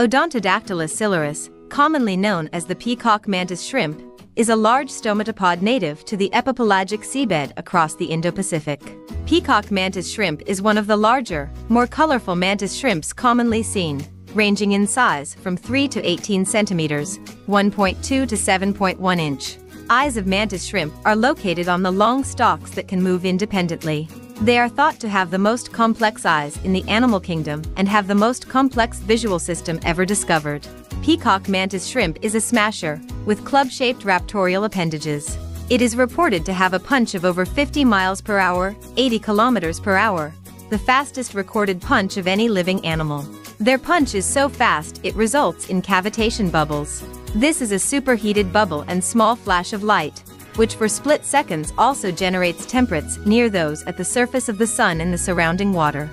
Odontodactylus scyllarus, commonly known as the peacock mantis shrimp, is a large stomatopod native to the epipelagic seabed across the Indo-Pacific. Peacock mantis shrimp is one of the larger, more colorful mantis shrimps commonly seen, ranging in size from 3 to 18 centimeters, 1.2 to 7.1 inch. Eyes of mantis shrimp are located on the long stalks that can move independently. They are thought to have the most complex eyes in the animal kingdom and have the most complex visual system ever discovered. Peacock mantis shrimp is a smasher, with club-shaped raptorial appendages. It is reported to have a punch of over 50 miles per hour, 80 kilometers per hour, the fastest recorded punch of any living animal. Their punch is so fast it results in cavitation bubbles. This is a superheated bubble and small flash of light, which for split seconds also generates temperatures near those at the surface of the sun and the surrounding water.